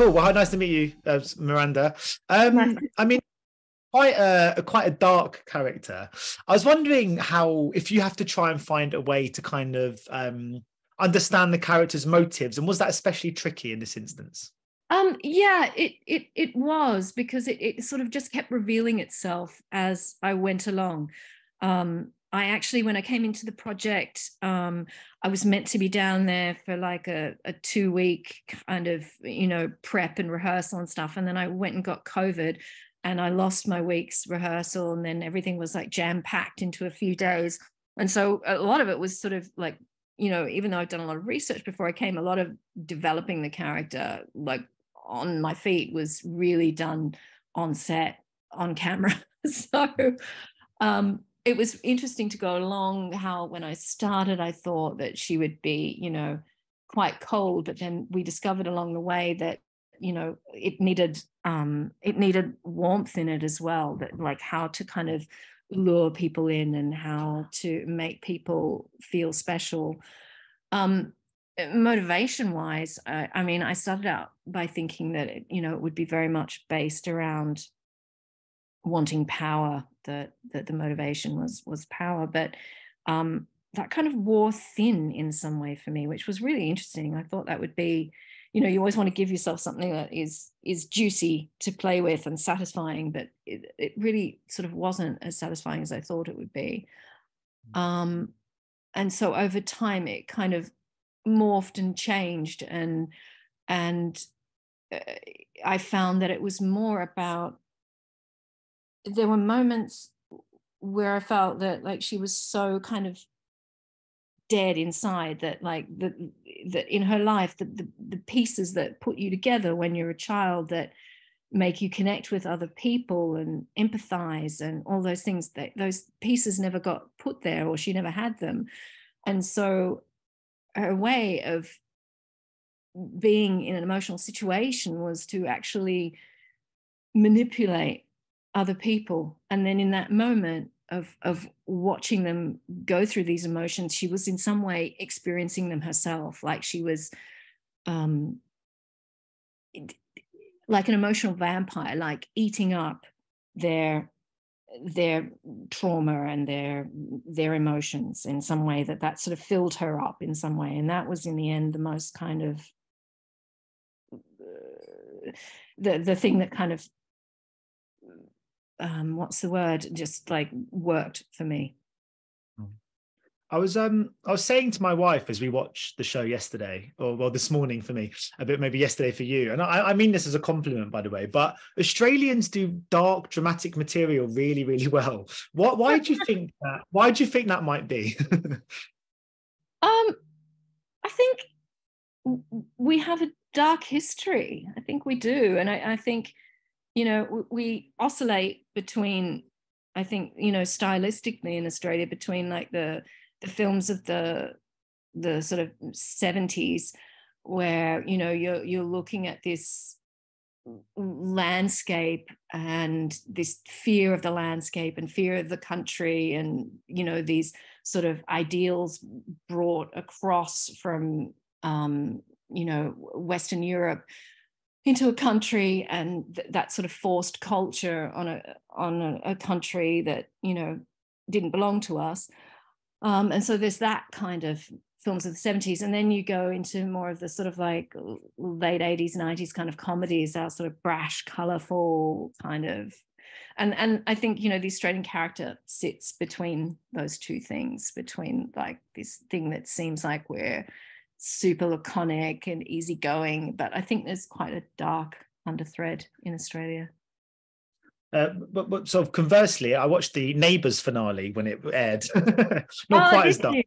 cool. Well, nice to meet you, uh, Miranda. Um, I mean, quite a quite a dark character. I was wondering how, if you have to try and find a way to kind of um, understand the character's motives, and was that especially tricky in this instance? Um, yeah, it it it was because it, it sort of just kept revealing itself as I went along. Um, I actually, when I came into the project, um, I was meant to be down there for like a, a two week kind of, you know, prep and rehearsal and stuff. And then I went and got COVID and I lost my week's rehearsal. And then everything was like jam packed into a few days. And so a lot of it was sort of like, you know, even though I've done a lot of research before I came, a lot of developing the character, like on my feet, was really done on set, on camera. so, um, it was interesting to go along how when I started, I thought that she would be, you know, quite cold, but then we discovered along the way that, you know, it needed um, it needed warmth in it as well, that like how to kind of lure people in and how to make people feel special. Um, motivation wise, uh, I mean, I started out by thinking that, it, you know, it would be very much based around wanting power that that the motivation was was power. But um that kind of wore thin in some way for me which was really interesting. I thought that would be you know you always want to give yourself something that is is juicy to play with and satisfying but it, it really sort of wasn't as satisfying as i thought it would be. Mm. um and so over time it kind of morphed and changed and and uh, i found that it was more about there were moments where I felt that like she was so kind of dead inside that like that that in her life the, the, the pieces that put you together when you're a child that make you connect with other people and empathize and all those things that those pieces never got put there or she never had them. And so her way of being in an emotional situation was to actually manipulate other people. And then in that moment of of watching them go through these emotions she was in some way experiencing them herself. Like she was um like an emotional vampire like eating up their their trauma and their their emotions in some way that that sort of filled her up in some way. And that was in the end the most kind of uh, the the thing that kind of um, what's the word just like worked for me hmm. I was um I was saying to my wife as we watched the show yesterday, or well this morning for me, a bit maybe yesterday for you. And I, I mean this as a compliment, by the way, but Australians do dark, dramatic material really, really well. What why do you think that why do you think that might be? um I think we have a dark history. I think we do. And I, I think you know, we oscillate between, I think, you know, stylistically in Australia between like the the films of the the sort of 70s where you know you're you're looking at this landscape and this fear of the landscape and fear of the country and you know these sort of ideals brought across from um, you know western europe into a country and th- that sort of forced culture on a on a, a, country that you know didn't belong to us. Um, and so there's that kind of films of the 70s and then you go into more of the sort of like late 80s 90s kind of comedies that sort of brash colorful kind of and and i think you know the australian character sits between those two things between like this thing that seems like we're super laconic and easygoing, but I think there's quite a dark underthread in Australia. Uh, but, but sort of conversely, I watched the Neighbours finale when it aired. Not oh, quite as dark.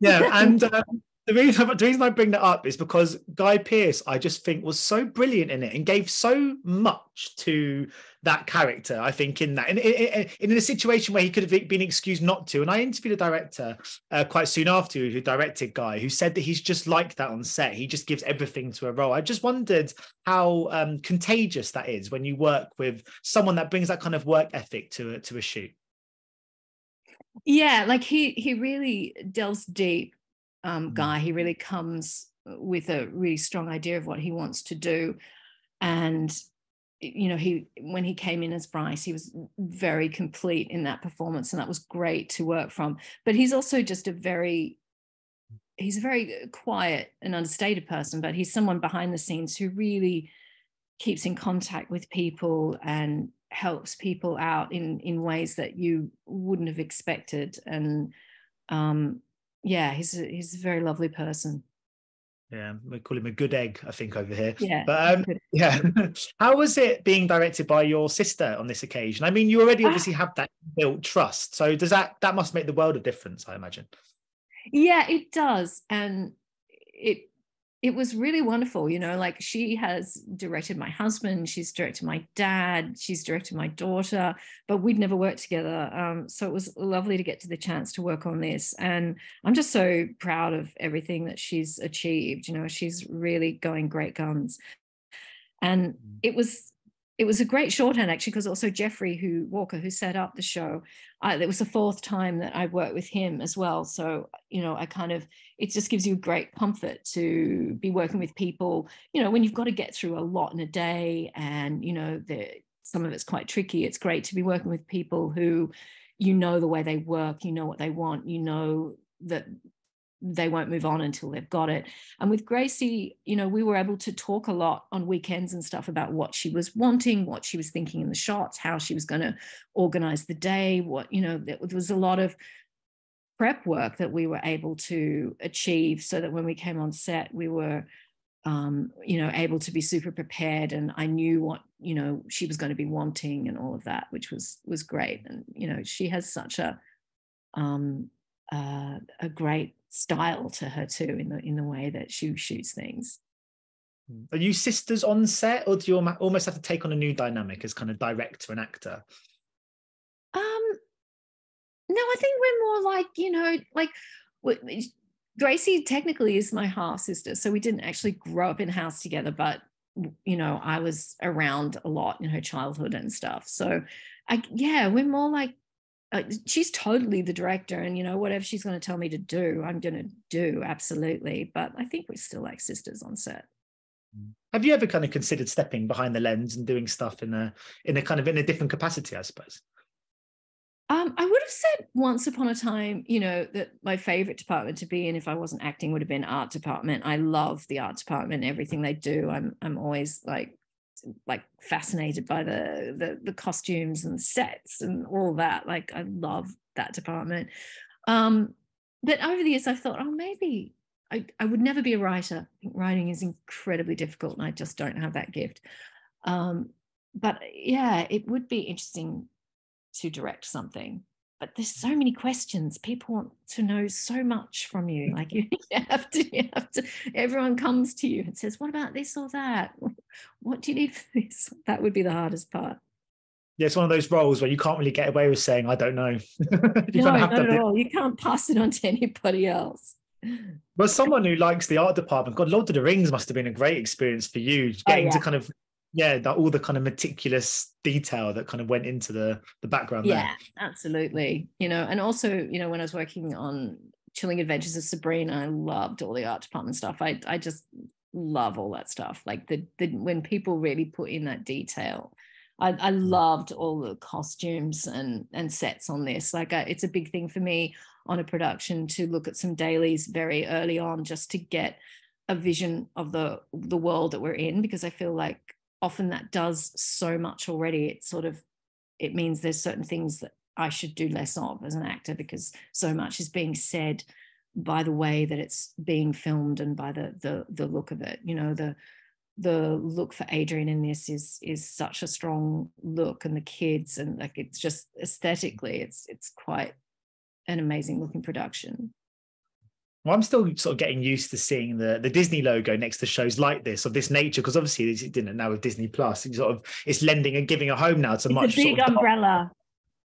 Yeah, and um, the reason the reason I bring that up is because Guy Pearce, I just think, was so brilliant in it and gave so much to that character. I think in that, in, in, a situation where he could have been excused not to. And I interviewed a director uh, quite soon after who directed Guy, who said that he's just like that on set. He just gives everything to a role. I just wondered how um, contagious that is when you work with someone that brings that kind of work ethic to a, to a shoot. Yeah, like he he really delves deep um, mm. guy. He really comes with a really strong idea of what he wants to do. and you know he when he came in as bryce he was very complete in that performance and that was great to work from but he's also just a very he's a very quiet and understated person but he's someone behind the scenes who really keeps in contact with people and helps people out in in ways that you wouldn't have expected and um yeah he's a, he's a very lovely person yeah, we call him a good egg, I think, over here. Yeah. But um, yeah, how was it being directed by your sister on this occasion? I mean, you already ah. obviously have that built trust, so does that that must make the world of difference, I imagine. Yeah, it does, and it it was really wonderful you know like she has directed my husband she's directed my dad she's directed my daughter but we'd never worked together um, so it was lovely to get to the chance to work on this and i'm just so proud of everything that she's achieved you know she's really going great guns and mm. it was it was a great shorthand actually because also Jeffrey who Walker who set up the show it was the fourth time that I worked with him as well. So you know I kind of it just gives you great comfort to be working with people. You know when you've got to get through a lot in a day and you know the some of it's quite tricky it's great to be working with people who you know the way they work you know what they want you know that they won't move on until they've got it. And with Gracie, you know, we were able to talk a lot on weekends and stuff about what she was wanting, what she was thinking in the shots, how she was going to organize the day, what, you know, there was a lot of prep work that we were able to achieve so that when we came on set, we were, um, you know, able to be super prepared. And I knew what, you know, she was going to be wanting and all of that, which was, was great. And, you know, she has such a, um, uh, a great style to her too in the in the way that she shoots things. Hmm. Are you sisters on set, or do you almost have to take on a new dynamic as kind of director and actor? Um, no, I think we're more like you know, like Gracie technically is my half sister, so we didn't actually grow up in house together, but you know, I was around a lot in her childhood and stuff. So, I yeah, we're more like uh, she's totally the director and you know whatever she's going to tell me to do i'm going to do absolutely but i think we're still like sisters on set have you ever kind of considered stepping behind the lens and doing stuff in a in a kind of in a different capacity i suppose um, I would have said once upon a time, you know, that my favorite department to be in if I wasn't acting would have been art department. I love the art department, everything they do. I'm I'm always like like fascinated by the, the the costumes and sets and all that. Like I love that department. Um, but over the years, I thought, oh, maybe I, I would never be a writer. writing is incredibly difficult, and I just don't have that gift. Um, but yeah, it would be interesting to direct something but there's so many questions people want to know so much from you like you have to you have to everyone comes to you and says what about this or that what do you need for this that would be the hardest part yeah, it's one of those roles where you can't really get away with saying I don't know. you no, not at all. You can't pass it on to anybody else. But someone who likes the art department, God, Lord of the Rings must have been a great experience for you, oh, getting oh, yeah. to kind of yeah that all the kind of meticulous detail that kind of went into the the background yeah there. absolutely you know and also you know when i was working on chilling adventures of sabrina i loved all the art department stuff i i just love all that stuff like the, the when people really put in that detail I, I mm. loved all the costumes and and sets on this like uh, it's a big thing for me on a production to look at some dailies very early on just to get a vision of the the world that we're in because i feel like often that does so much already it sort of it means there's certain things that i should do less of as an actor because so much is being said by the way that it's being filmed and by the the the look of it you know the the look for Adrienne in this is is such a strong look and the kids and like it's just aesthetically it's it's quite an amazing looking production well, I'm still sort of getting used to seeing the, the Disney logo next to shows like this of this nature because obviously it didn't now with Disney Plus. It's sort of it's lending and giving a home now to it's much a big sort of umbrella.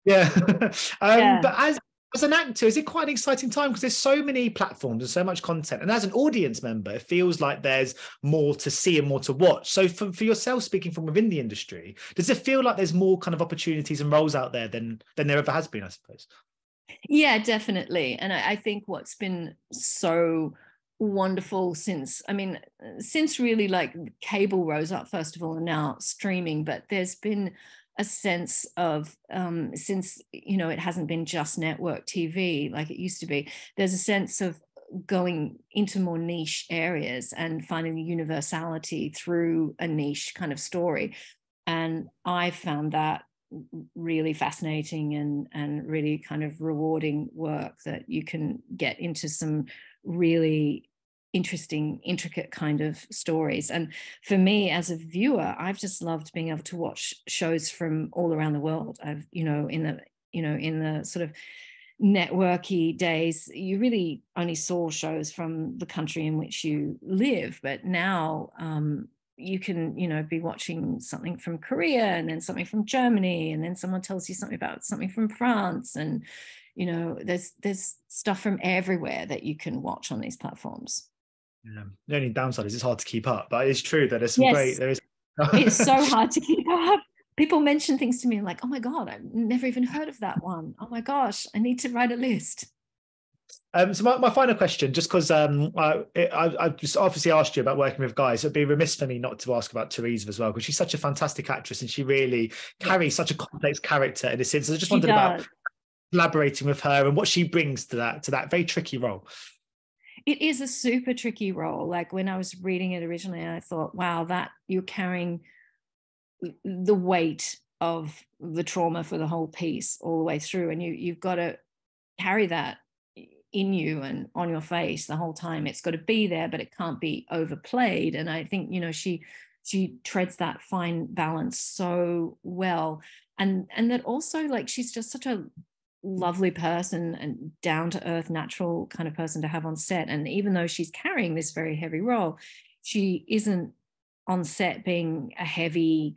Yeah. um, yeah. But as as an actor, is it quite an exciting time because there's so many platforms and so much content? And as an audience member, it feels like there's more to see and more to watch. So for, for yourself, speaking from within the industry, does it feel like there's more kind of opportunities and roles out there than than there ever has been? I suppose. Yeah, definitely. And I, I think what's been so wonderful since i mean since really like cable rose up first of all and now streaming but there's been a sense of um, since you know it hasn't been just network tv like it used to be there's a sense of going into more niche areas and finding the universality through a niche kind of story. And i found that really fascinating and and really kind of rewarding work that you can get into some really interesting intricate kind of stories. And for me as a viewer i've just loved being able to watch shows from all around the world. I've you know in the you know in the sort of networky days you really only saw shows from the country in which you live. But now um, you can you know be watching something from korea and then something from germany and then someone tells you something about something from france. And you know there's there's stuff from everywhere that you can watch on these platforms yeah. the only downside is it's hard to keep up but it's true that there's some yes. great there is it's so hard to keep up people mention things to me like oh my god i've never even heard of that one oh my gosh i need to write a list um, so my, my final question, just because um, I, I, I just obviously asked you about working with guys, it'd be remiss for me not to ask about Teresa as well, because she's such a fantastic actress and she really carries such a complex character in a sense. I just wondered about collaborating with her and what she brings to that to that very tricky role. It is a super tricky role. Like when I was reading it originally, I thought, wow, that you're carrying the weight of the trauma for the whole piece all the way through, and you you've got to carry that in you and on your face the whole time it's got to be there but it can't be overplayed and i think you know she she treads that fine balance so well and and that also like she's just such a lovely person and down to earth natural kind of person to have on set and even though she's carrying this very heavy role she isn't on set being a heavy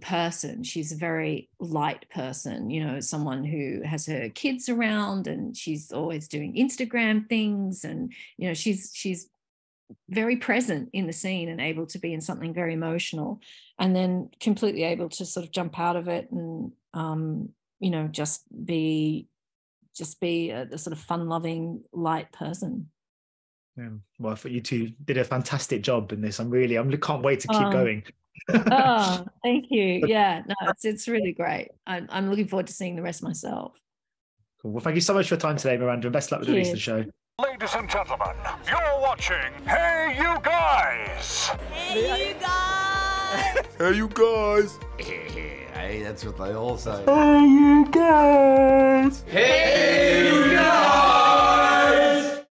person. She's a very light person, you know, someone who has her kids around and she's always doing Instagram things and you know, she's she's very present in the scene and able to be in something very emotional and then completely able to sort of jump out of it and um, you know, just be just be a, a sort of fun-loving light person. Yeah. Well, I thought you two did a fantastic job in this. I'm really, I'm can't wait to keep um, going oh, thank you. Yeah, no, it's it's really great. I'm I'm looking forward to seeing the rest myself. Cool. Well, thank you so much for your time today, Miranda, and best luck with the rest of the show. Ladies and gentlemen, you're watching Hey You Guys! Hey You Guys! hey You Guys! Hey, that's what they all say. Hey You Guys! Hey You Guys!